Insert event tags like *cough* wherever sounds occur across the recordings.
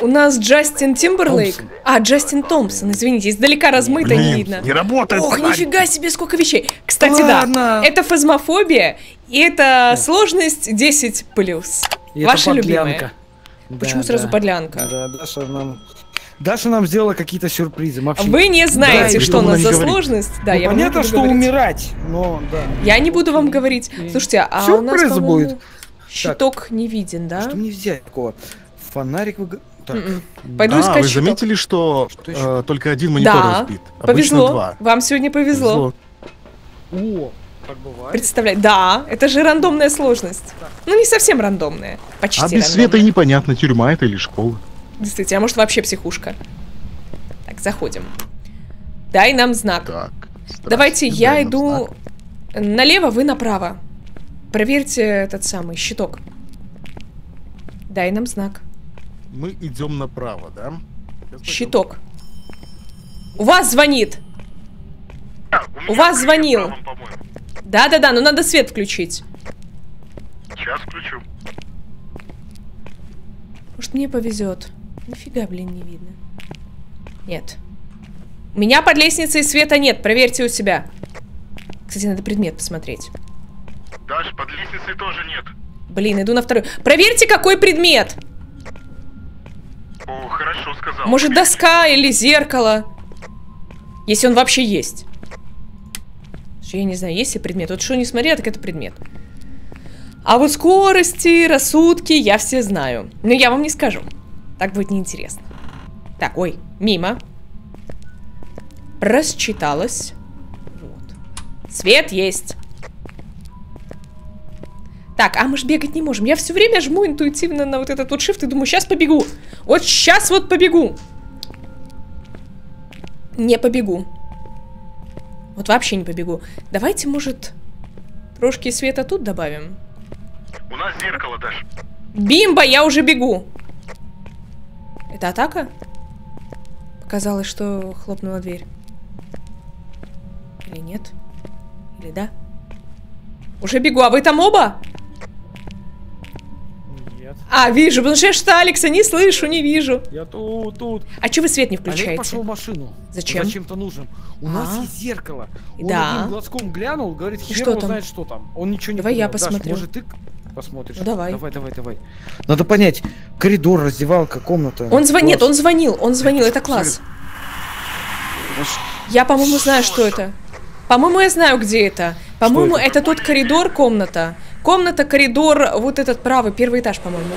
У нас Джастин Тимберлейк. А, Джастин Томпсон, извините, издалека размыто не видно. не работает. Ох, тварь. нифига себе, сколько вещей. Кстати, Ладно. да, это фазмофобия, и это сложность 10+. И это Ваша любимая. подлянка. Почему Да, сразу да. подлянка? Да, Даша нам... Даша нам сделала какие-то сюрпризы. Вообще. Вы не знаете, Да, что у нас за сложность. Да, Ну, я понятно, что говорить. умирать, но да. Я не буду вам говорить. Слушайте, а у нас, Сюрприз будет. щиток не виден, да? Что мне взять такого? Фонарик вы... Так. М-м. Пойду а, искать вы щиток. заметили, что, Что э, только один монитор Да, разбит? Обычно Повезло. два. Вам сегодня повезло. О, так бывает. Да, это же рандомная сложность. Ну, не совсем рандомная. Почти А без рандомная. света и непонятно, тюрьма это или школа. Действительно, а может вообще психушка. Так, заходим. Дай нам знак. Так. Давайте я иду знак. налево, вы направо. Проверьте этот самый щиток. Дай нам знак. Мы идем направо, да? Сейчас. Щиток. У вас звонит. У вас звонил. Да-да-да, но надо свет включить. Сейчас включу. Может, мне повезет. Нифига, блин, не видно. Нет. У меня под лестницей света нет, проверьте у себя. Кстати, надо предмет посмотреть. Даш, под лестницей тоже нет. Блин, иду на второй. Проверьте, какой предмет. О, хорошо сказал. Может, доска или зеркало. Если он вообще есть. Я не знаю, есть ли предмет. Вот что не смотря, так это предмет. А вот скорости, рассудки я все знаю. Но я вам не скажу. Так будет неинтересно. Так, ой, мимо. Расчиталась. Вот. Свет есть. Так, а мы ж бегать не можем. Я все время жму интуитивно на вот этот вот shift и думаю, сейчас побегу. Вот сейчас вот побегу. Не побегу. Вот вообще не побегу. Давайте, может, трошки света тут добавим. У нас зеркало, Даш. Бимба, я уже бегу. Это атака? Показалось, что хлопнула дверь. Или нет? Или да? Уже бегу, а вы там оба? Нет. А, вижу, потому что я что Алекса не слышу, не вижу. Я тут, тут. А че вы свет не Олег включаете? пошел в машину. Зачем? Зачем-то нужен. У нас А. есть зеркало. Он Да. одним глазком глянул, говорит, хер что там? знает, что там. Он ничего не Давай я понял. Даш, посмотрю. может, ты посмотришь? Ну, давай. Давай, давай, давай. Надо понять, коридор, раздевалка, комната. Он звонит, класс. он звонил, он звонил, это класс. Я, по-моему, знаю, что это. По-моему, я знаю, где это. По-моему, это? это тот коридор, комната. Комната, коридор, вот этот правый, первый этаж, по-моему.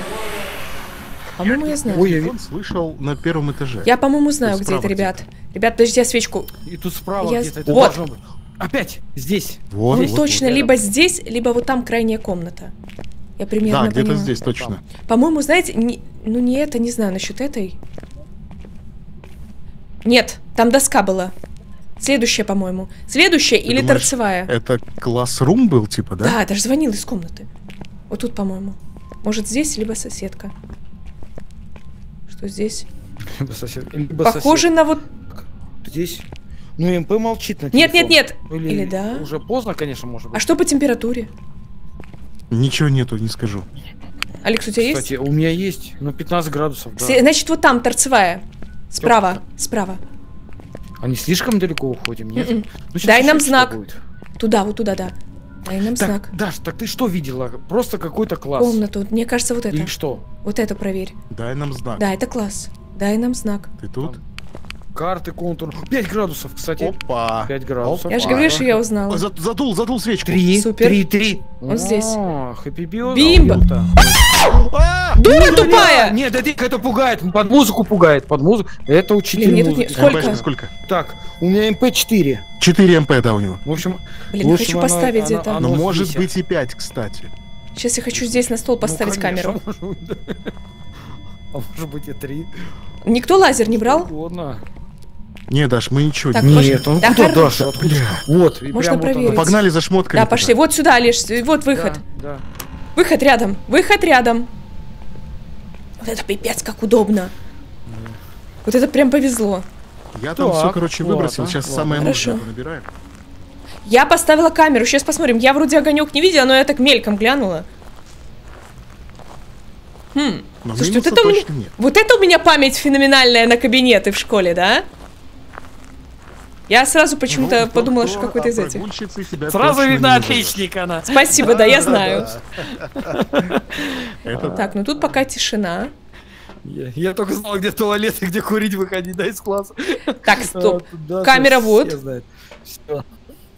По-моему, я знаю. Ой, я слышал на первом этаже. Я, по-моему, знаю, где это, ребят. Ребят, подождите, я свечку. И тут справа Я- где-то Вот. должно быть. Опять, здесь. Вот, ну, вот, точно, вот. либо здесь, либо вот там крайняя комната. Я примерно Да, где-то здесь точно. По-моему, знаете, не- ну не это, не знаю, насчет этой. Нет, там доска была. Следующая, по-моему. Следующая или думаешь, торцевая. Это классрум был, типа, да? Да, даже звонил из комнаты. Вот тут, по-моему. Может, здесь, либо соседка. Что здесь? Либо сосед- либо Похоже на вот... сосед. Здесь. Ну, МП молчит на Нет, телефон. нет, нет. Или, Или да? Уже поздно, конечно, может быть. А что по температуре? Ничего нету, не скажу. Алекс, у тебя есть? Кстати, у меня есть, ну, 15 градусов, да. Значит, вот там, торцевая. Справа, справа. А не слишком далеко уходим, нет? Ну, Дай нам знак. будет. Туда, вот туда, да. Дай нам Так, знак. Даш, так ты что видела? Просто какой-то класс. Комнату. Мне кажется, вот это. Или что? Вот это проверь. Дай нам знак. Да, это класс. Дай нам знак. Ты тут? Карты, контур. 5 градусов, кстати. Опа. 5 градусов. Я же говорю, что я узнала. О, за- Задул, задул свечку. Три, Супер. три, три. Он здесь. Хэппи билд. Бимба. А! Дура тупая! Нет, это, это пугает, под музыку пугает, под музыку. Это учитель. Сколько? Сколько? Так, у меня МП-4. 4 МП, да, у него. В общем, Блин, лучше хочу поставить Но оно может быть и 5, кстати. Сейчас я хочу здесь на стол поставить Ну, конечно, камеру. *laughs* может быть, да. А может быть и три. Никто лазер не брал? Не, Даш, мы ничего Так, не... Нет, он Да куда, Даша? Откуда? Бля. Вот, Можно прям вот проверить. она. Погнали за шмотками. Да, пошли. Вот сюда, Леш. Вот выход. Да, да. Выход рядом. Выход рядом. Вот это пипец, как удобно. Вот это прям повезло. Я там Так, все, короче, выбросил. ладно, Сейчас ладно. самое нужное набираем. Я поставила камеру. Сейчас посмотрим. Я вроде огонек не видела, но я так мельком глянула. Хм, Но Слушайте, вот это у меня- нет. Вот это у меня память феноменальная на кабинеты в школе, да? Я сразу почему-то Ну, подумала, что какой-то а из этих. Сразу видно отличник она. Спасибо, да, я знаю. *laughs* Так, ну тут пока тишина. Я, я только знал, где туалет и где курить выходить, да, из класса. Так, *laughs* стоп. А, Камера вот.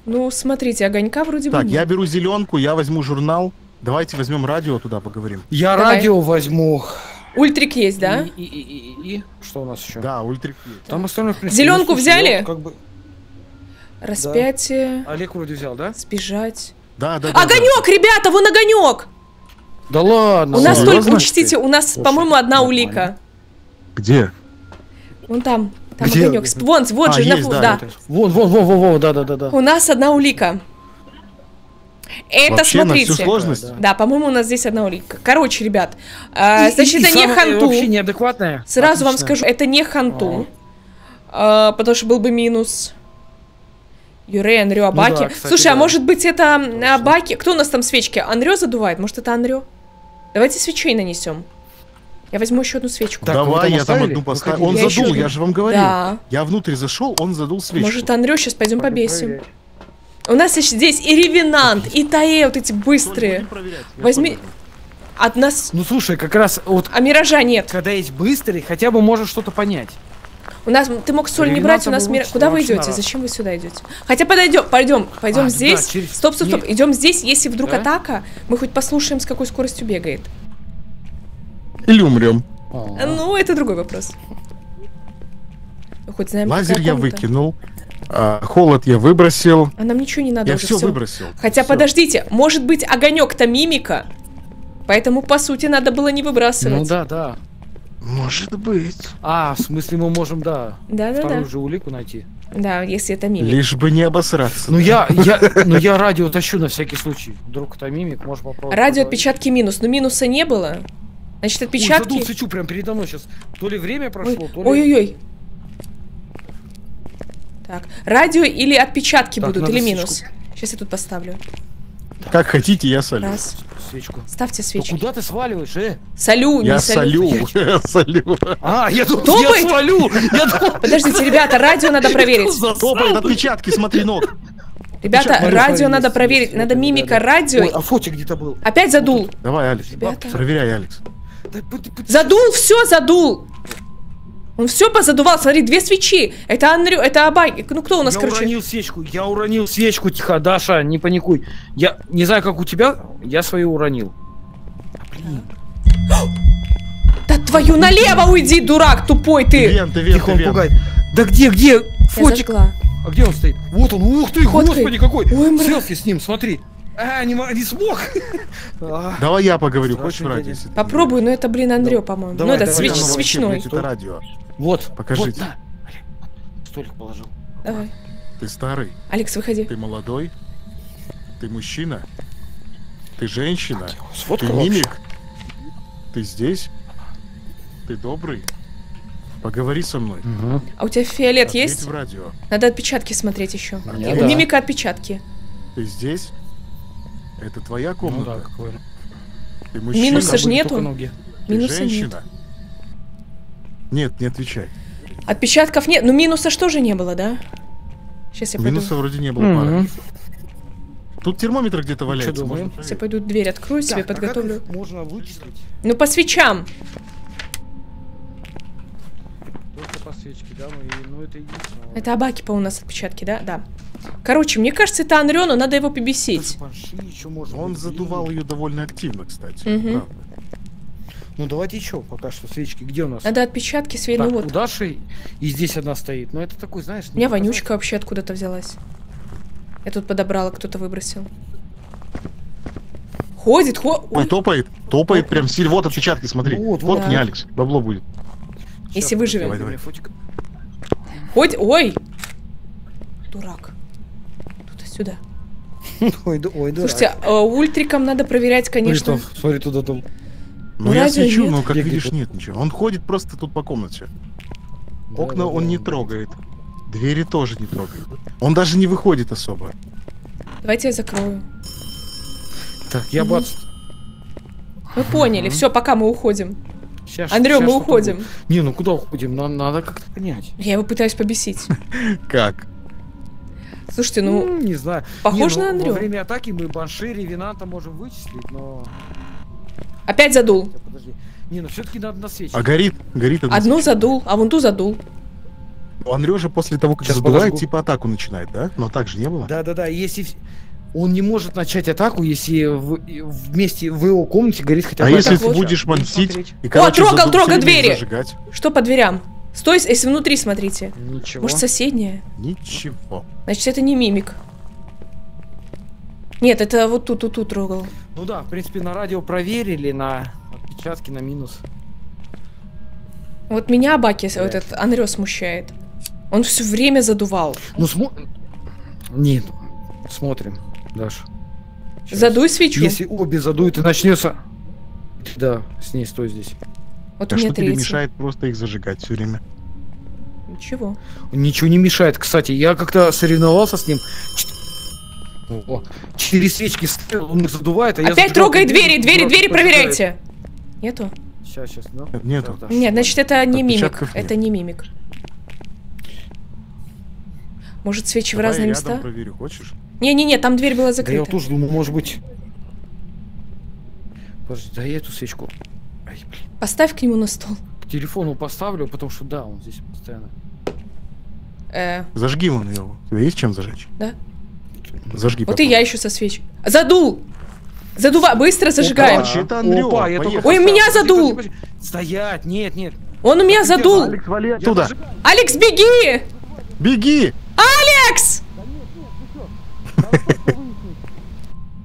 Ну, смотрите, огонька вроде бы Так, я беру зеленку, я возьму журнал. Давайте возьмем радио туда поговорим. Я Давай. радио возьму. Ультрик есть, да? И, и, и, и, и- Что у нас еще? Да, ультрик есть. Там остальное, в принципе, я взяли? как бы... Распятие, Олег вроде взял, да? сбежать. Да, да, да. Огонек, ребята, вон огонек! Да ладно. У нас только, учтите, у нас, по-моему, одна нормально. улика. да. Где? Вон там, там Где? огонек. Вон, вот А, же, на есть, фу- да, да. Вон, вон, вон, вон, вон, да, да, да, да. У нас одна улика. Это, Вообще на всю смотрите. сложность? Да, да. Да, по-моему, у нас здесь одна улика. Короче, ребят, а, И- значит, и это не самое, ханту. Вообще неадекватная. Сразу вам Отлично. скажу, это не ханту. А, потому что был бы минус. Юрей, Анрё, Абаки. Ну да, кстати, Слушай, а да. может быть это м, Абаки? Кто у нас там свечки? Анрё задувает? Может это Анрё? Давайте свечей нанесем. Я возьму еще одну свечку. Так, Давай, там я там одну поставил. Выходили. Он Я задул, ещё- я же вам говорил. Да. Я внутрь зашел, он задул свечку. Может Анрё сейчас пойдем побесим. У нас еще здесь и Ревенант, и Таэ, вот эти быстрые. Возьми-. От нас... Ну слушай, как раз вот А Миража нет. когда есть быстрый, хотя бы можешь что-то понять. У нас... Ты мог соль не брать, у нас... лучше, Куда вы идете? Зачем вы сюда идете? Хотя подойдем, пойдем, пойдем А, здесь. да, через- Стоп, стоп, стоп. Нет. Идем здесь, если вдруг Да? атака, мы хоть послушаем, с какой скоростью бегает. Или умрем. Ну, это другой вопрос. Хоть знаем, Лазер я выкинул. а, холод я выбросил. А нам ничего не надо Я уже, все всё. выбросил. Хотя, Всё. подождите, может быть, огонек-то мимика? Поэтому, по сути, надо было не выбрасывать. Ну да, да. Может быть. А, в смысле мы можем, да, Да-да-да. вторую же улику найти. Да, если это мимик. Лишь бы не обосраться. Ну я, я, *laughs* ну я радио тащу на всякий случай. Вдруг это мимик, можешь попробовать. Радио отпечатки минус, но минуса не было. Значит, Ой, отпечатки... задул свечу прям передо мной сейчас. То ли время Ой, прошло, то ли... Ой-ой-ой. Так, радио или отпечатки Так, будут, или свечку. минус. Сейчас я тут поставлю. Как хотите, я солю. Раз. Свечку. Ставьте свечки. куда ты сваливаешь, э? Солю, Я не солю, солю. *laughs* я солю. А, я тут, Топает? я свалю! *laughs* Подождите, ребята, радио надо *laughs* проверить. Топает отпечатки, смотри, ног. Ребята, Смотри, радио смотри, надо проверить. Надо мимика да, да. радио. Ой, а фотик где-то был. Опять задул. Давай, Алекс. Ребята. Проверяй, Алекс. Задул, все задул. Он все позадувал. Смотри, две свечи. Это Андрю, это Абай. Ну кто у нас, я короче? уронил свечку, я уронил свечку, тихо, Даша, не паникуй. Я не знаю, как у тебя, я свою уронил. Да твою налево уйди, дурак тупой ты. Вен, ты вен, Тихо, ты вен. пугает. Да где, где? Я Фотик. А где он стоит? Вот он, ух ты, Фоткай. господи, какой. Ой, мра- Селфи с ним, смотри. А, не, не смог. *laughs* Давай я поговорю, Страшный хочешь радио? Попробуй, но это, блин, Андрю, по-моему. Ну, это свеч- свечной. Это радио. Вот, Покажите. Вот. Олег, Столик положил. Давай. Ты старый, Алекс, выходи. ты молодой, ты мужчина, ты женщина, ты Сфоткал вообще? мимик, ты здесь, ты добрый. Поговори со мной. Мгм. А у тебя фиолет Ответь есть? в радио. Надо отпечатки смотреть еще. У у да. мимика отпечатки. Ты здесь? Это твоя Ну да, комната. какой. Ты мужчина, Минуса Там ж были нету. только ноги. ты Минуса женщина. Нет, не отвечай. Отпечатков нет. Ну, минуса что же не было, да? Сейчас я пойду. Минуса вроде не было Мгм. пары. Тут термометр где-то валяется. можно Сейчас я пойду дверь открою, себе Так, а как подготовлю. можно вычислить? Ну, по свечам. Только по свечке, да? Ну, и, ну это единственное. Это Абаки, по у нас отпечатки, да? Да. Короче, мне кажется, это Анрё, но надо его побесить. Он задувал ее довольно активно, кстати. Правда. Ну давайте еще пока что свечки. Где у нас? Надо отпечатки. Так, Ну вот. у Даши и здесь одна стоит. Но это такой, знаешь... У меня показать. вонючка вообще откуда-то взялась. Я тут подобрала, кто-то выбросил. Ходит, хо... Ой, Ой, топает, топает прям сильно. Вот отпечатки, смотри. Вот, Вот, вот. не Алекс, бабло будет. если выживем. Давай, давай. Ходит, ой! Дурак. Туда-сюда. *laughs* Ой, да- ой, да. Слушайте, а, ультрикам надо проверять, Смотри, конечно. смотри туда там. Ну, Ну, я свечу, нет. но, как Где, видишь, нет ничего. Он ходит просто тут по комнате. Окна да, он да, не да. трогает. Двери тоже не трогает. Он даже не выходит особо. Давайте я закрою. Так, я Мгм. бац. Мы поняли, все, пока мы уходим. Щас- Андрю, мы уходим. будет. Не, ну куда уходим? Нам надо как-то понять. Я его пытаюсь побесить. *laughs* Как? Слушайте, ну, Ну, не знаю. похож на ну, Андрю. Во время атаки мы банши, ревенанта можем вычислить, но... опять задул. Подожди. Не, ну все-таки надо на свечи. А горит, горит Одну свеча. задул, а вон ту задул. У Андрюша после того, как Сейчас задувает, подожгу. типа атаку начинает, да? Но так же не было? Да-да-да, если... Он не может начать атаку, если в- вместе в его комнате горит хотя А бы если так ты вот. будешь мансить и, короче, трогал, задув- трогал время двери. зажигать? Что по дверям? Стой, если внутри смотрите. Ничего. Может, соседняя? Ничего. Значит, это не мимик. Нет, это вот тут, тут, тут трогал. Ну да, в принципе, на радио проверили, на отпечатки, на минус. Вот меня Баки, этот Андрё смущает. Он все время задувал. Ну, смо... Нет, смотрим, Даш. Щас. Задуй свечу. Если обе задуют и начнется... Да, с ней стой здесь. Вот А меня что тебе мешает просто их зажигать все время? Ничего. Ничего не мешает. Кстати, я как-то соревновался с ним. О, Четыре свечки ставил, он их задувает, а я Опять трогай двери, двери, двери проверяйте. Нету? Сейчас, сейчас, да? Нету. Нет, значит, это не мимик. Нет. Это не мимик. Может, свечи в Давай разные рядом места? проверю, хочешь? Не-не-не, там дверь была Да я закрыта. тоже думаю, может быть... Подожди, да я эту свечку... Ай, блин. Поставь к нему на стол. К телефону поставлю, потому что да, он здесь постоянно. Э, Зажги вон ее. У тебя есть чем зажечь? Да. Зажги. вот и я еще со свеч. Задул! Задува, быстро зажигаем. короче, это Андрё, Опа, я только. Ой, меня задул. подожди, подожди. Стоять, нет, нет. Он у меня Где задул. Алекс? Вали оттуда. зажигаю. Алекс, беги! Беги! Алекс!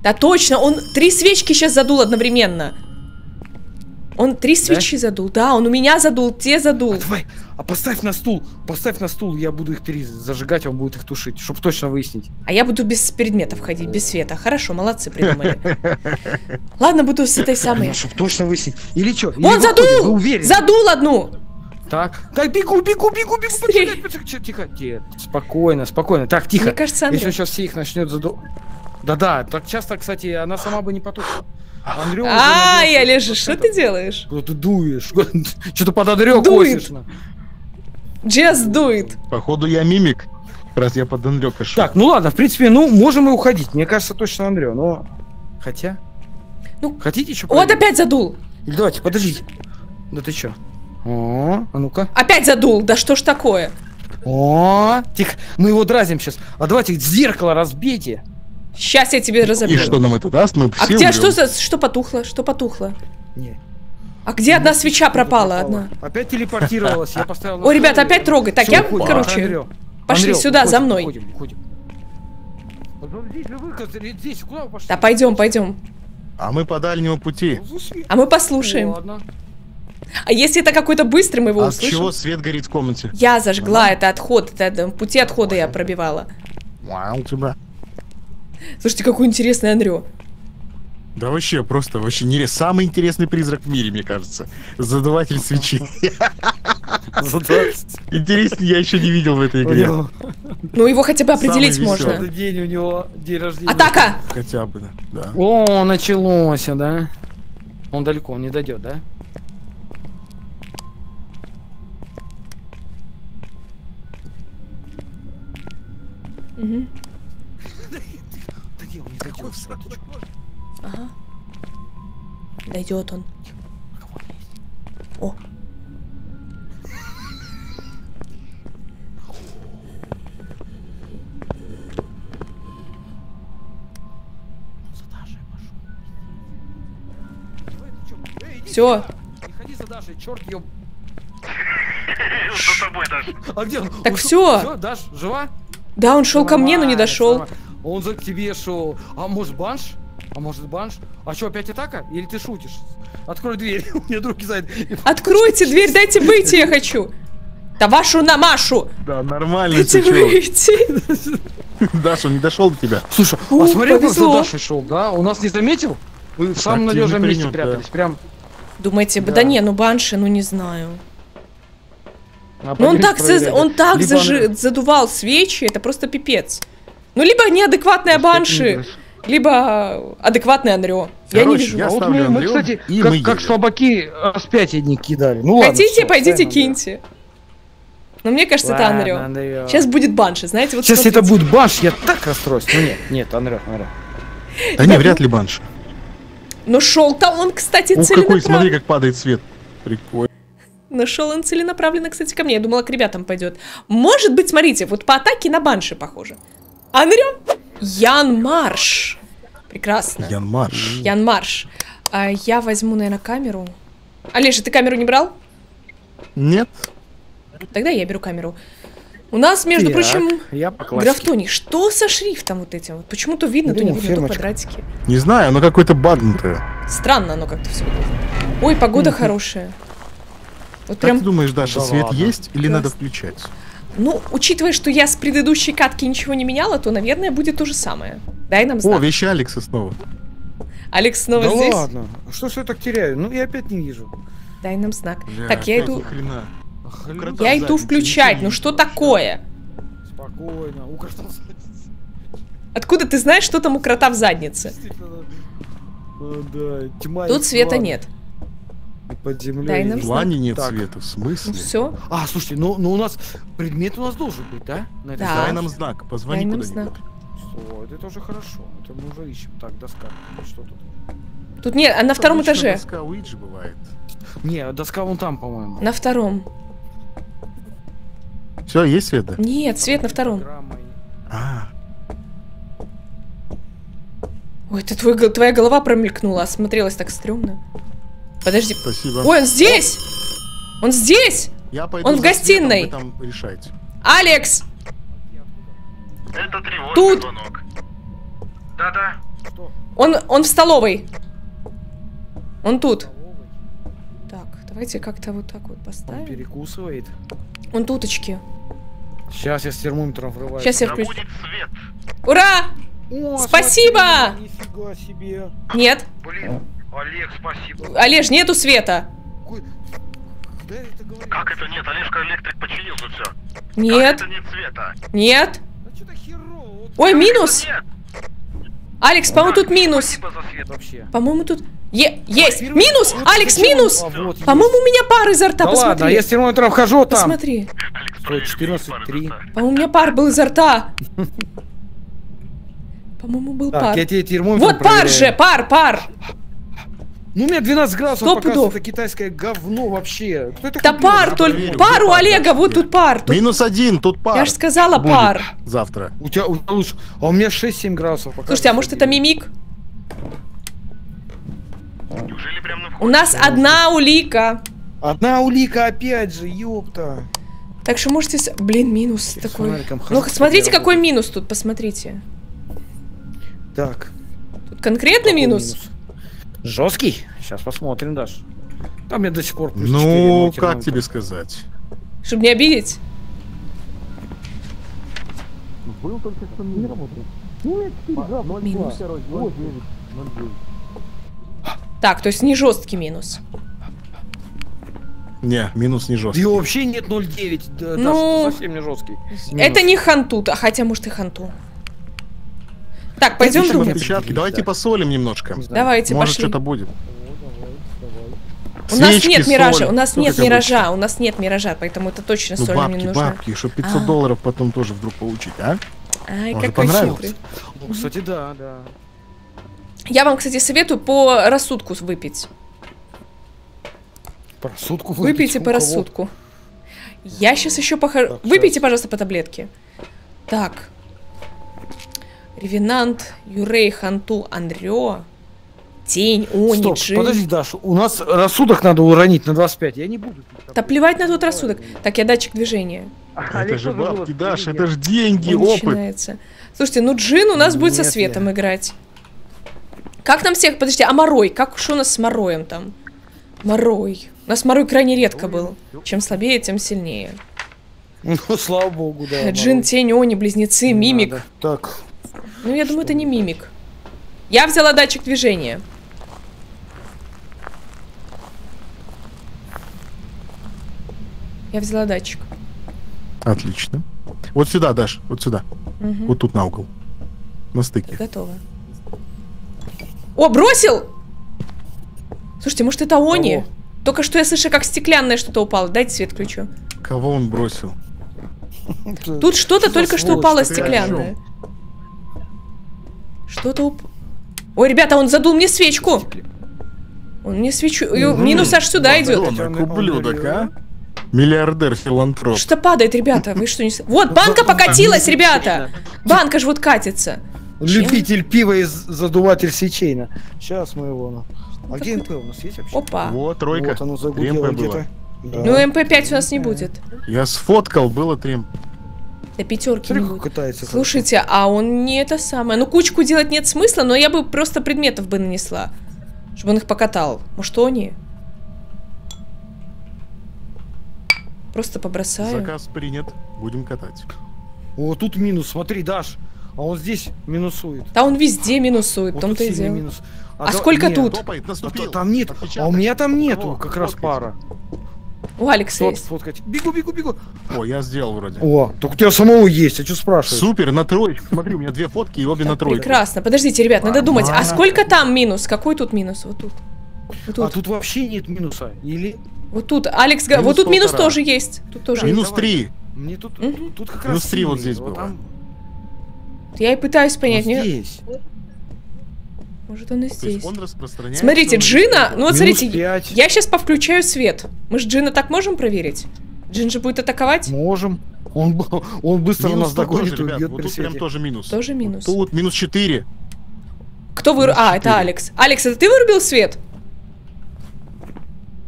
Да точно, он три свечки сейчас задул одновременно. Он три свечи задул. Да, он у меня задул, те задул. А давай, а поставь на стул, поставь на стул, я буду их три зажигать, он будет их тушить, чтобы точно выяснить. А я буду без предметов ходить, без света. Хорошо, молодцы придумали. Ладно, буду с этой самой. чтобы точно выяснить. Или что? Он задул! Задул одну! Так, так, бегу, бегу, бегу, бегу, тихо, тихо, тихо, спокойно, спокойно. Так, тихо. Мне кажется, Если Андрей. он сейчас все их начнет задул... Да-да, так часто, кстати, она сама бы не потухла. Андрю уже А, я лежу, что ты 100%. делаешь? Куда ты дуешь? *laughs* Что-то под Андрю Дует. косишь. do it. Походу я мимик. Раз я под Андрё пошел. Так, ну ладно, в принципе, ну, можем и уходить. Мне кажется, точно Андрю, но... Хотя... Ну, Хотите еще Вот опять задул. Или давайте, подождите. Да ты чё? О, а ну-ка. Опять задул. Да что ж такое? О, тихо, мы его дразим сейчас. А давайте зеркало разбейте. Сейчас я тебе И разобью. что нам это даст? Мы А все где умрем. что за что потухло? Что потухло? Не. А где одна свеча пропала? Одна. Опять телепортировалась, я поставил... ребята, стол, опять и- трогай. Так, я, короче, пошли сюда, за мной. Да, пойдем, пойдем. А мы по дальнему пути. Ну, А мы послушаем. Ладно. А если это какой-то быстрый, мы его А с чего услышим? свет горит в комнате? Я зажгла, это отход, это пути отхода я пробивала. Вау, тебя. Слушайте, какой интересный Андрю. Да вообще, просто вообще не самый интересный призрак в мире, мне кажется. Задуватель свечи. Интереснее я еще не видел в этой игре. Ну, его хотя бы определить можно. День у него день рождения. Атака! Хотя бы, да. О, началось, да? Он далеко, он не дойдет, да? Мгм. Где он не дойдет? Ага. Дойдет он. О. Все. Не ходи за Дашей, черт ее. А где он? Так всё. Все, Даш, жива? Да, он шел ко мне, но не дошел. Он за к тебе шел. А может банш? А может банш? А что, опять атака? Или ты шутишь? Открой дверь, *laughs* у меня друг кидает. Откройте дверь, дайте выйти, я хочу. Да вашу на Машу! Да, нормально Дайте выйти. *laughs* Даша, он не дошел до тебя. Слушай, Ух, а смотри, как за. Дашей шел, да? Он нас не заметил? Вы в самом надежном месте прятались. Прям. Думаете, да. Да. не, ну банши, ну не знаю. а, Ну он так, за- он так зажи- задувал свечи, это просто пипец. Ну либо неадекватная банши, либо адекватный Андрё. Я не вижу. я А вот мы, мы, кстати, и как, мы как слабаки распятие не кидали. Ну ладно, Хотите, всё, пойдите, киньте. Но мне кажется, это Ладно, Андрё. Андрё. Сейчас будет банши, знаете, вот Сейчас это смотрите. будет баш, я так расстроюсь. Ну нет, нет, Андрю, Андрю. Да не, вряд ли банш. Но шел-то он, кстати, Ух, какой, смотри, целенаправленно. как падает свет. Прикольно. Но шел он целенаправленно, кстати, ко мне. Я думала, к ребятам пойдет. Может быть, смотрите, вот по атаке на банши похоже. Андрё? Ян Марш. Прекрасно. Ян Марш. Ян Марш. А я возьму, наверное, камеру. Олежа, ты камеру не брал? Нет? Тогда я беру камеру. У нас, между Так, прочим, я графтоник. Что со шрифтом вот этим? Вот почему то видно, то не видно, то фирмочка. квадратики. Не знаю, оно какое-то багнутое. Странно оно как-то все выглядит. Ой, погода хорошая. Вот Как прям, ты думаешь, Даша, Да свет ладно. есть или Класс. надо включать? Ну, учитывая, что я с предыдущей катки ничего не меняла, то, наверное, будет то же самое. Дай нам О, знак. вещи Алекса снова. Алекс снова Да здесь? ладно, что ж я так теряю? Ну я опять не вижу. Дай нам знак. Бля, так, я иду, хрена. Охренеть. я иду включать. Ну что такое? Спокойно. У крота Откуда ты знаешь, что там у крота в заднице? А, да, тьма Тут света тьма. нет. И под землей. Дай нам В плане нет Так. света, в смысле? Ну все. А, слушайте, ну, ну у нас предмет у нас должен быть, да? На Да. Дай нам знак, позвони куда-нибудь. Всё, это уже хорошо. Это мы уже ищем. Так, доска. Что тут? Тут нет, а на втором этаже. доска Ouija бывает. Не, доска вон там, по-моему. На втором. Все, есть свет, да? Нет, свет на втором. А, Ой, это твой, твоя голова промелькнула, осмотрелась так стрёмно. Подожди. спасибо. Ой, он здесь! Он здесь! Я пойду он в гостиной. там решайте. Алекс! Это тревожный Тут. звонок. Да-да. Он, он в столовой. Он тут. Так, давайте как-то вот так вот Он поставим. перекусывает. Он туточки. Сейчас я с термометром врываюсь. Сейчас я включу. свет. Ура! О, Спасибо! смотри, Нифига себе. Нет. Блин, Олег, спасибо. Олеж, нету света. Это говорил? Как это нет? Олежка электрик починил тут все. Нет. Как это нет света? Нет. Да. Вот Ой, минус. нет? Алекс, по-моему, тут минус. По-моему, тут... Е- есть! Первый- Минус! Вот Алекс, минус! А, вот. По-моему, у меня пар изо рта, Да ладно, а посмотри. я с термометром вхожу а там. Посмотри. Алекс, Стой, проверь, 14, пары три. за- По-моему, у меня пар был изо рта. *laughs* По-моему, был Так, пар. я тебе термометр Вот пар же, проверяю. пар, пар. Ну, у меня 12 градусов Сто показывает, пудов. это китайское говно вообще. Кто это Да купил? пар я только. проверю, Пар у Олега, вот тут пар. Тут- Минус один, тут пар. Я же сказала будет пар. Завтра. У тебя, у. А у меня 6-7 градусов показывает. Слушайте, а может это мимик? Неужели прям на У нас одна улика. Одна улика опять же, ёпта. Так что можете... Блин, минус Я такой. Ну, смотрите, какой минус тут, посмотрите. Так. Тут конкретный какой минус? Жесткий? Сейчас посмотрим, Даш. Там я до сих пор плюс Ну, на как термометре. тебе сказать? Чтобы не обидеть? Минус. Так, то есть не жесткий минус. Не, минус не жесткий. и вообще нет 0,9. Да, Ну, Даша, совсем не жесткий. Это не ханту, а хотя, может, и ханту. Так, пойдем думать. Отпечатки. Давайте посолим немножко. Давайте, Может, пошли. что-то будет. У нас Свечки, нет миража, соль. у нас Ну, нет как миража, обычно. у нас нет миража, поэтому это точно Ну, соль нам не бабки, нужно. бабки, чтобы 500 А. долларов потом тоже вдруг получить, а? Ай, Может, какой понравилось? Ну, кстати, да, да. Я вам, кстати, советую по рассудку выпить. По рассудку Выпейте у по рассудку. Я сейчас еще похожу. Выпейте, пожалуйста, по таблетке. Так. Ревенант, Юрей, Ханту, Андрё, Тень, Стоп, подожди, Даш, у нас рассудок надо уронить на 25. Я не буду. Да плевать на тот рассудок. Так, я датчик движения. Это же бабки, Даш, это же деньги, Он опыт. начинается. Слушайте, ну Джин у нас будет со светом играть. Как нам всех... Подожди, а Морой? Как что у нас с Мороем там? Морой. У нас Морой крайне редко был. Чем слабее, тем сильнее. Ну, слава богу, да. Джин. Тень, Они, Близнецы, Не Мимик. надо. Так, Ну, я думаю, это не Мимик. Я взяла датчик движения. Я взяла датчик. Отлично. Вот сюда, Даш, вот сюда. Мгм. Вот тут на угол. На стыке. Готово. О, бросил! Слушайте, может это они? Кого? Только что я слышу, как стеклянное что-то упало. Дайте свет включу. Кого он бросил? *laughs* Тут что-то только что упало стеклянное. Что-то уп... Ой, ребята, он задул мне свечку. Он мне свечу... Ё, Минус аж сюда идет. Ублюдок, а? Миллиардер, филантроп. Что падает, ребята? Вы что не... Вот, банка покатилась, ребята! Банка же вот катится. Любитель пива и задуватель свечей. Сейчас мы его... А где МП у нас есть вообще? Опа. Вот, тройка. Вот оно загудело МП где-то. Да. Ну, МП5 у нас не будет. Я сфоткал, было три. До пятерки Смотри, не будет. катается. Слушайте, а он не это самое. Ну, кучку делать нет смысла, но я бы просто предметов бы нанесла. Чтобы он их покатал. Может, они? Просто побросаю. Заказ принят. Будем катать. О, тут минус, смотри, Даш. А он здесь минусует. Да он везде минусует, Вот том-то и дело. минус. А да- сколько нет, тут? Топает, а там нет. А Отпечатай. у меня там нету как раз пара. У Алекса Стоп, есть. сфоткать. Бегу, бегу, бегу. О, я сделал вроде. О, только у тебя самого есть, а что спрашиваешь? Супер, на троечку. Смотри, у меня две фотки и обе на тройку. Прекрасно. Подождите, ребят, надо думать. А сколько там минус? Какой тут минус? Вот тут. Вот А тут. тут вообще нет минуса. Или Вот тут. Алекс, Минус вот тут минус полтора. тоже есть. Тут тоже есть. Минус три. мне тут, Мгм. тут как Минус раз три вот здесь было. там, Я и пытаюсь понять. вот не- здесь. Может, он и То есть здесь. он распространяется. Смотрите, на- Джина, ну вот смотрите, пять. я сейчас повключаю свет. Мы же Джина так можем проверить? Джин же будет атаковать? Можем. Он, он быстро Минус нас догонит тоже, и ребят, убьет вот тут прям тоже минус. Тоже минус. Тут минус 4. Кто вырубил? А, это четыре. Алекс. Алекс, это ты вырубил свет?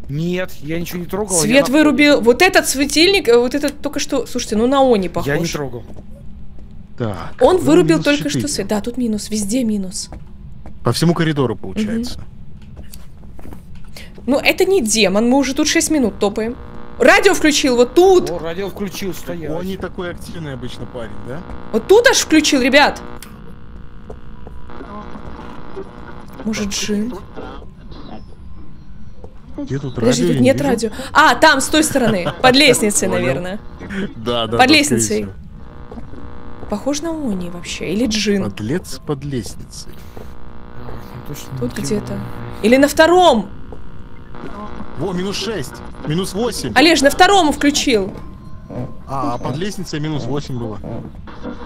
Нет, я ничего не трогал. я Свет вырубил. Вот этот светильник, э, вот этот только что... Слушайте, ну на Они похож. Я не трогал. Так. Он ну, вырубил только 4. что свет. Да, тут минус, везде минус. По всему коридору получается. Ну, это не демон, мы уже тут 6 минут топаем. Радио включил, вот тут. О, радио включил, стоять. Он не такой активный обычно парень, да? Вот тут аж включил, ребят. Может, Джин? Где тут Подожди, радио? тут нет вижу. радио. А, там, с той стороны. *laughs* Под лестницей, наверное. Да, да. Под лестницей. Похож на Они вообще. Или. Джин. Подлец под лестницей. Точно Тут где-то. Или на втором. Во, минус 6. Минус 8. Олеж, на втором включил. А, под лестницей минус 8 было.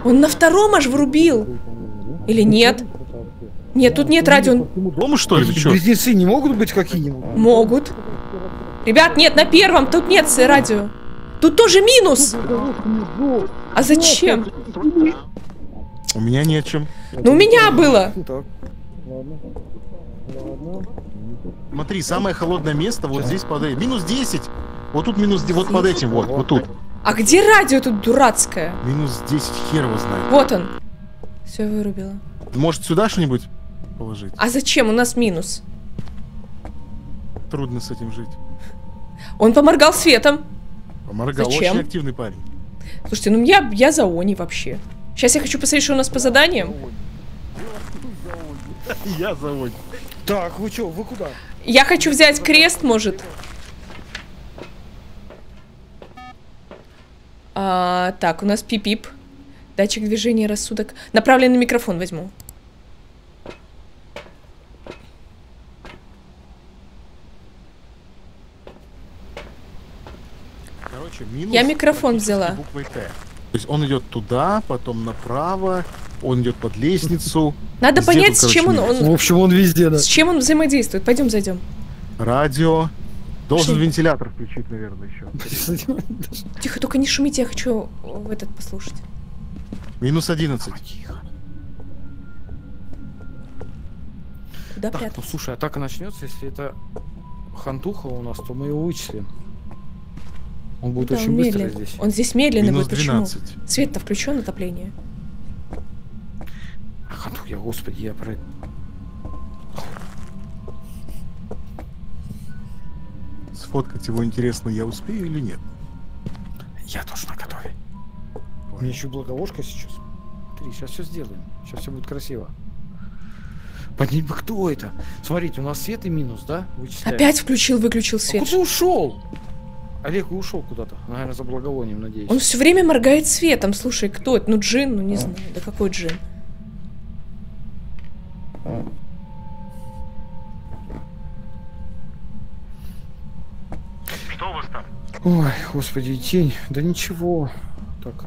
Он на втором аж врубил. Или нет? Нет, тут нет радио. Дома что ли? Чё? Близнецы не могут быть какие-нибудь? Могут. Ребят, нет, на первом. Тут нет с- радио. Тут тоже минус. А зачем? У меня не о чем. Ну, у меня было. Так. Смотри, самое холодное место вот здесь под этим. Минус 10. Вот тут минус... де- Вот под этим вот. Вот тут. А где радио тут дурацкое? Минус 10. Хер его знает. Вот он. Все вырубила. Может сюда что-нибудь положить? А зачем? У нас минус. Трудно с этим жить. Он поморгал светом. Поморгал. Зачем? Очень активный парень. Слушайте, ну я, я за Они вообще. Сейчас я хочу посмотреть, что у нас по заданиям. *laughs* Я заводь. Так, вы что, вы куда? Я хочу взять крест, может. А, так, у нас пип-пип. Датчик движения, рассудок. Направленный микрофон возьму. Короче, минус Я микрофон взяла. буквой Т. То есть он идет туда, потом направо, он идет под лестницу. Надо Везде понять, тут, с чем он, короче, В он- общем, он везде, да. с чем он взаимодействует. Пойдем зайдем. Радио. Должен Ши. вентилятор включить, наверное, еще. *laughs* Тихо, только не шумите, я хочу в этот послушать. Минус 11. Куда Так, ну прятаться? слушай, атака начнется, если это хантуха у нас, то мы его вычислим. Он будет Да, очень он быстро медленно. здесь. Он здесь медленный Минус будет. Почему? 12. Свет-то включен отопление. Хантух, я, господи, я про... Сфоткать его интересно, я успею или нет? Я тоже на готове. У меня еще благовошка сейчас. Смотри, сейчас все сделаем. Сейчас все будет красиво. Поднять бы кто это? Смотрите, у нас свет и минус, да? Вычисляем. Опять включил, выключил А свет. куда ушел? Олег ушел куда-то, наверное, за благовонием, надеюсь. Он все время моргает светом. Слушай, кто это? Ну, Джин, ну не а. знаю. Да какой Джин? А. Что у вас там? Ой, господи, тень. Да ничего. Так.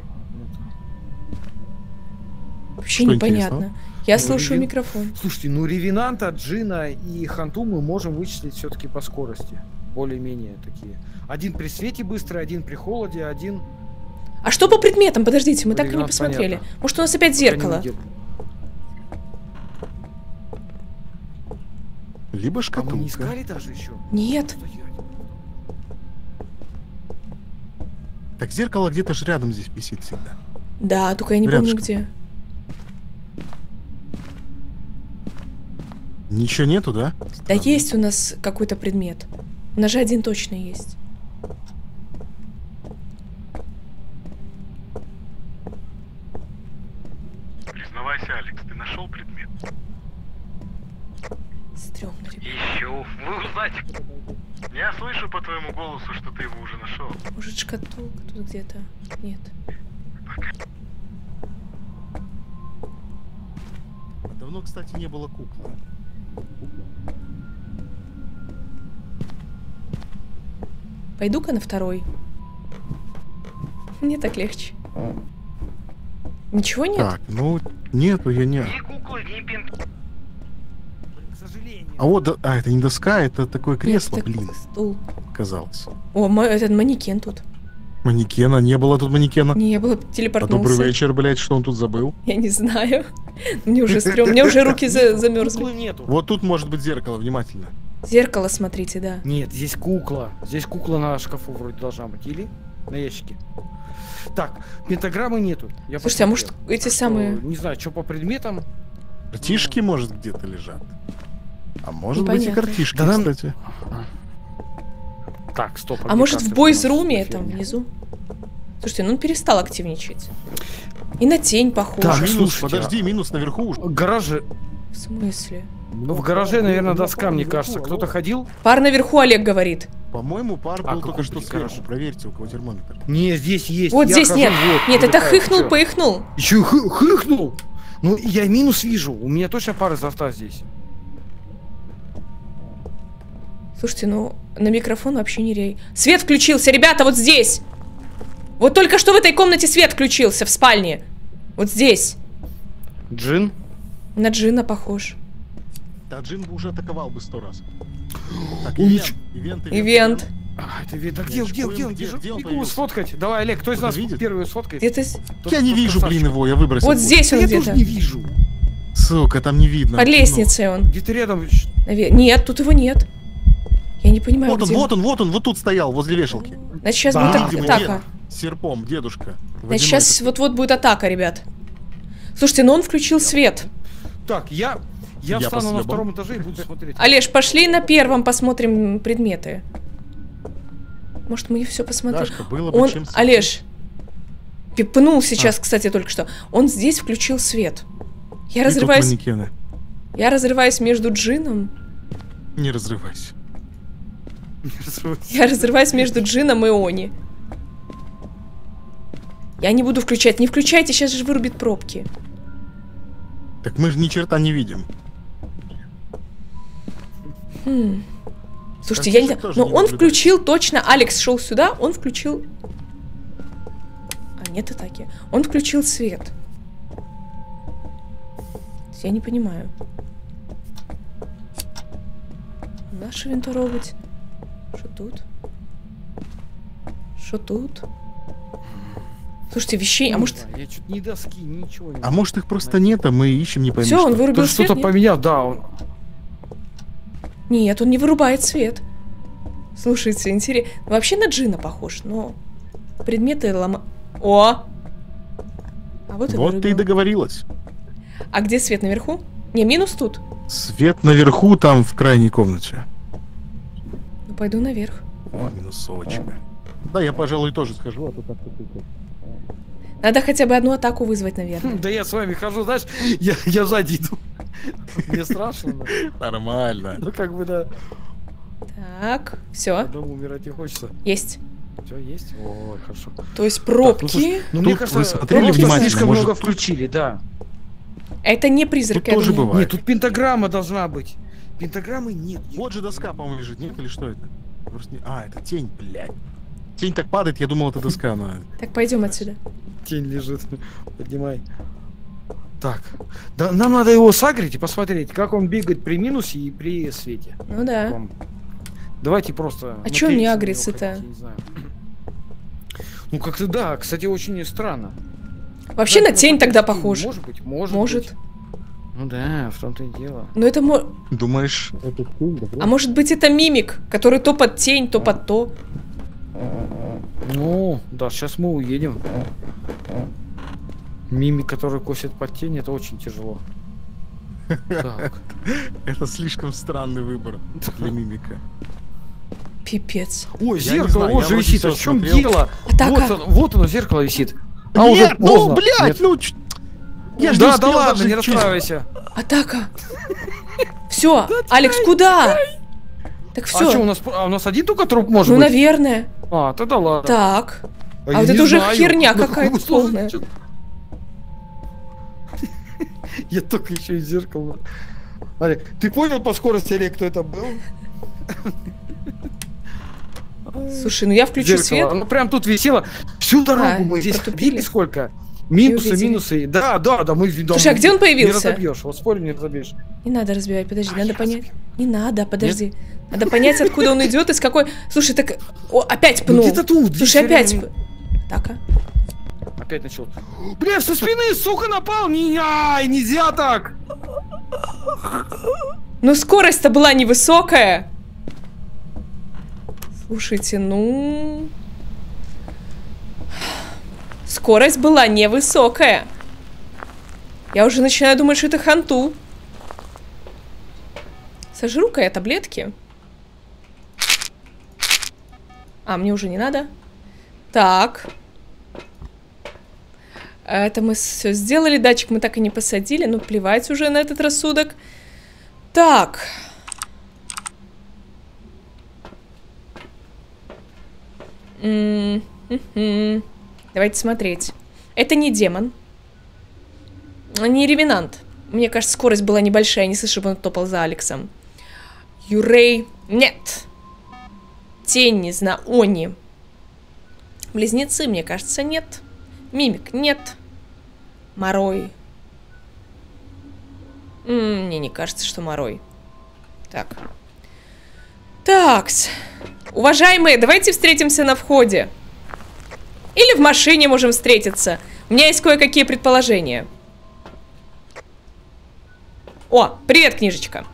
Вообще Что непонятно. Интересно? Я ну, слушаю ревен... микрофон. Слушайте, ну ревенанта, Джина и Ханту мы можем вычислить все-таки по скорости. Более-менее такие. Один при свете быстрый, один при холоде, один... А что по предметам? Подождите, мы так и не посмотрели. понятно. Может, у нас опять зеркало? Либо А мы не шкатулка. искали даже еще? Нет. Так зеркало где-то же рядом здесь висит всегда. Да, только я не помню Рядышком. где. Ничего нету, да? Да Странно. есть у нас какой-то предмет. У нас же один точно есть. Признавайся, Алекс, ты нашел предмет? Стрёмно, ребят. Еще. Вы узнать. Я слышу по твоему голосу, что ты его уже нашел. Может, шкатулка тут где-то? Нет. А Давно, кстати, не было куклы. Пойду-ка на второй. Мне так легче. Ничего нет? Так, ну, нету, я не... Ни куклы, ни пин... К сожалению. А вот, а, это не доска, это такое кресло, Нет, это блин, Стул. казалось. О, ма- этот манекен тут. Манекена, не было тут манекена. Не, было А добрый телепортнулся. вечер, блядь, что он тут забыл? Я не знаю. *laughs* Мне уже стрём, мне уже руки за- замерзли. Вот тут может быть зеркало, внимательно. Зеркало смотрите, да. Нет, здесь кукла. Здесь кукла на шкафу вроде должна быть. Или на ящике. Так, пентаграммы нету. Я Слушайте, а может, эти Так что, самые- Не знаю, что по предметам. Картишки, может, где-то лежат. А может быть и Непонятно. картишки, Да нам- кстати. Так, стоп. А может в бойз-руме там внизу? Слушайте, ну он перестал активничать. И на тень похож. Так, минус, слушайте, подожди, минус наверху уже. Гаражи. В смысле? Ну, в гараже, наверное, доска, мне кажется. Кто-то ходил? Пар наверху, Олег говорит. По-моему, пар А, был только что сверху. Проверьте, у кого термометр. Не, здесь есть. Вот Я здесь хожу, нет. вот, Нет, это хыхнул, всё. поихнул. Еще и хы- хыхнул. Ну, я минус вижу. У меня точно пара изо рта здесь. Слушайте, ну на микрофон вообще не рей. Свет включился, ребята, вот здесь. Вот только что в этой комнате свет включился в спальне. Вот здесь. Джин. На Джина похож. Да, Джин бы уже атаковал бы сто раз. Так, ивент, нич- ивент, Ивент. А, это где, понял, где, где- же? где он Бегу сфоткать. Давай, Олег, кто из нас видит? первый сфоткает? Где-то с- Тот- Я не тот вижу, красавчик. блин, его, я выбросил. Вот здесь он я тоже где-то. не вижу. Сука, там не видно. Под лестницей он. Где-то рядом. Нет, тут его нет. Я не понимаю, Вот он, вот он, вот он, вот тут стоял, возле вешалки. Значит, сейчас будет атака. серпом, дедушка. Значит, сейчас вот-вот будет атака, ребят. Слушайте, ну он включил свет. Так, я... Я, Я встану на втором этаже и буду смотреть. Олеж, пошли на первом посмотрим предметы. Может, мы все посмотрим? Дашка, было бы Он, чем... Олеж, пи- пнул сейчас, А. кстати, только что. Он здесь включил свет. Я И разрываюсь, манекены. я разрываюсь между джином. Не разрывайся. Я разрываюсь между джином и Они. Я не буду включать. Не включайте, сейчас же вырубит пробки. Так мы же ни черта не видим. Хм. Слушайте, я не знаю. Но не он включил точно. Алекс шел сюда, он включил. А, нет атаки. Он включил свет. Я не понимаю. Наша винторобить. Что тут? Что тут? Слушайте, вещей. А может. Я чуть ни доски, ничего не А может их просто нет, а мы ищем не пойми Все, он вырубил свет? что-то нет? поменял, да, он... Нет, он не вырубает свет. Слушайте, интересно. Вообще на Джина похож, но предметы лома... О! А вот и Вот ты и договорилась. А где свет наверху? Не, минус тут. Свет наверху, там, в крайней комнате. Ну, пойду наверх. О, минусовочка. Да, я, пожалуй, тоже схожу, а то так Надо хотя бы одну атаку вызвать, наверное. Да я с вами хожу, знаешь, я, я сзади иду. Мне страшно, но- Нормально. ну как бы да. Так, все, Одному умирать не хочется. есть. Все, есть? О, хорошо. То есть Так, ну, пробки. слушай, ну, Тут мне вы кажется, смотрели внимательно, слишком может, много включили, да. Это не призрак, Тут тоже бывает. Нет, тут пентаграмма должна быть. Пентаграммы нет. Вот же доска, по-моему, лежит. Нет или что это? Просто не- А, это тень, блядь. Тень так падает, я думал, это доска, она... Так, пойдем отсюда. Тень лежит. Поднимай. Так. Да, нам надо его сагрить и посмотреть, как он бегает при минусе и при свете. Ну да. Вам. Давайте просто... А чё он не агрится-то? не знаю. Ну как-то да, кстати, очень странно. Вообще Да, на тень тогда похож. Может быть, может, Может. быть. Ну да, в том-то и дело. Но это мо... Думаешь, А может быть это мимик, который то под тень, то под то. Ну, да, сейчас мы уедем. Мими, который косит под тень, это очень тяжело. Так. *laughs* это слишком странный выбор для мимика. Пипец. Ой, зеркало, вот же висит. А в чем дело? Атака. Вот, оно, вот оно, зеркало висит. А Нет, уже ну, блядь, ну... Я да, да ладно, не расстраивайся. Атака. Все, Алекс, куда? Так А все. что, у нас, а у нас один только труп может ну, быть? наверное. А, тогда ладно. Так. я а вот это уже знаю. херня какая-то полная. *laughs* Я только еще из зеркала. Олег, ты понял по скорости, Олег, кто это был? Слушай, ну я включу Зеркало. свет. Ну прям тут висело. Всю дорогу А, мы здесь ходили сколько? Минусы, минусы. Да, да, да, мы да, Слушай, а где он Не появился? разобьешь, вот спорю, не разобьешь. Не надо разбивать, подожди, А, надо понять. Не надо, подожди. Надо понять, откуда он идет и с какой. Слушай, так. О, опять Ну пнул. где-то тут. Слушай, опять. Так, а? Опять начал. Бля, со спины, сука, напал! Не, ай, нельзя так! Ну скорость-то была невысокая. Слушайте, ну... Скорость была невысокая. Я уже начинаю думать, что это ханту. Сожру-ка я таблетки. А, мне уже не надо. Так. Это мы все сделали. Датчик мы так и не посадили. Ну, плевать уже на этот рассудок. Так. М, мгм. Давайте смотреть. Это не демон. Не ревенант. Мне кажется, скорость была небольшая. Не слышу, он топал за Алексом. Юрей. Нет. Тень, не знаю. Они. Близнецы, мне кажется, нет. Мимик, нет. Морой. Мне не кажется, что Морой. Так. Такс. Уважаемые, давайте встретимся на входе. Или в машине можем встретиться. У меня есть кое-какие предположения. О, привет, книжечка.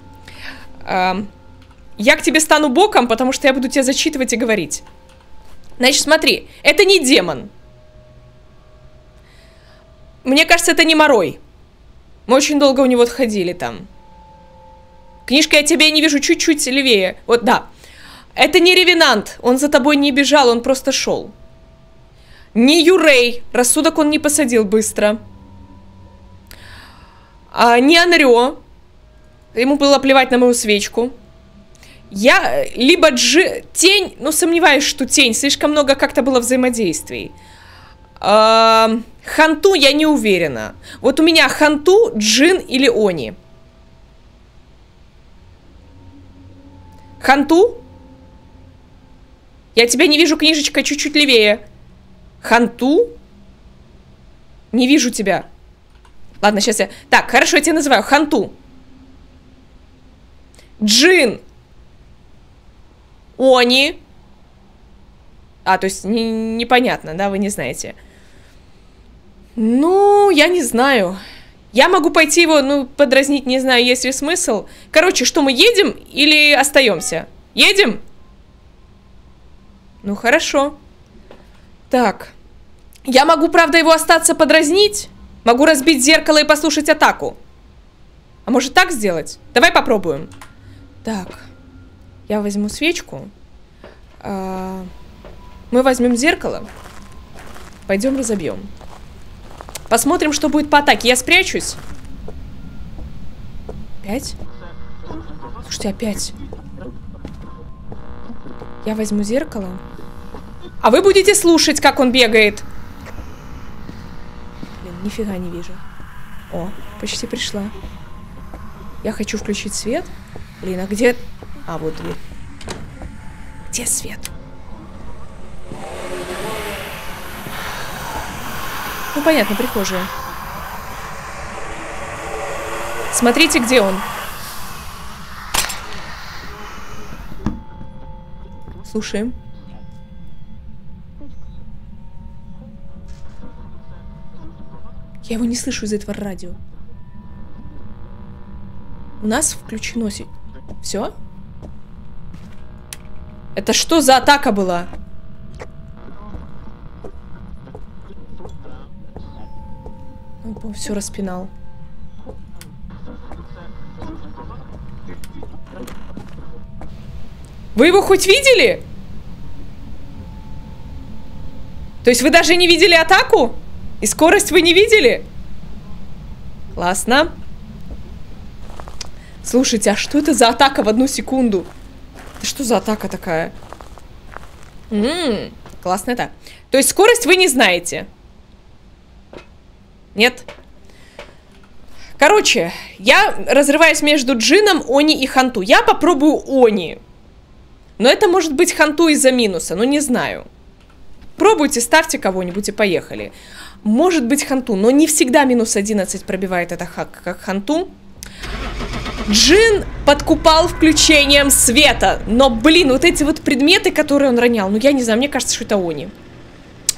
Ам, я к тебе стану боком, потому что я буду тебя зачитывать и говорить. Значит, смотри, это не демон. Мне кажется, это не Морой. Мы очень долго у него ходили там. Книжка, я тебя не вижу чуть-чуть левее. Вот, да. Это не Ревенант. Он за тобой не бежал, он просто шел. Не Юрей. Рассудок он не посадил быстро. А, не Анрё. Ему было плевать на мою свечку. Я э, либо Джи... Тень, ну сомневаюсь, что тень. Слишком много как-то было взаимодействий. А, Ханту я не уверена. Вот у меня Ханту, Джин или Они. Ханту? Я тебя не вижу, книжечка, чуть-чуть левее. Ханту? Не вижу тебя. Ладно, сейчас я... Так, хорошо, я тебя называю. Ханту. Джин. Они. А, то есть не- непонятно, да, вы не знаете. Ну, я не знаю. Я могу пойти его, ну, подразнить, не знаю, есть ли смысл. Короче, что мы едем или остаемся? Едем? Ну, хорошо. Так. Я могу, правда, его остаться подразнить? Могу разбить зеркало и послушать атаку. А может так сделать? Давай попробуем. Так. Я возьму свечку. А, Мы возьмем зеркало. Пойдем разобьем. Посмотрим, что будет по атаке. Я спрячусь. Опять? Слушайте, опять. Я возьму зеркало. А вы будете слушать, как он бегает. Блин, нифига не вижу. О, почти пришла. Я хочу включить свет. Блин, а где... А, вот дверь. Где свет? Ну, понятно, прихожая. Смотрите, где он. Слушаем. Я его не слышу из этого радио. У нас включено... Все? Это что за атака была? Он все распинал. Вы его хоть видели? То есть вы даже не видели атаку? И скорость вы не видели? Классно. Слушайте, а что это за атака в одну секунду? Это что за атака такая? Ммм, классно это. То есть скорость вы не знаете? Нет? Короче, я разрываюсь между Джином, Они и Ханту. Я попробую Они. Но это может быть Ханту из-за минуса, ну не знаю. Пробуйте, ставьте кого-нибудь и поехали. Может быть Ханту, но не всегда минус 11 пробивает это хак, как Ханту. Джин подкупал включением света. Но, блин, вот эти вот предметы, которые он ронял, ну я не знаю, мне кажется, что это они.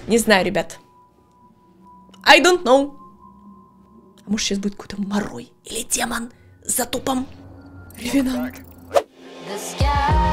Не знаю, ребят. I don't know. А может сейчас будет какой-то морой или демон с затупом. Ревенант. The sky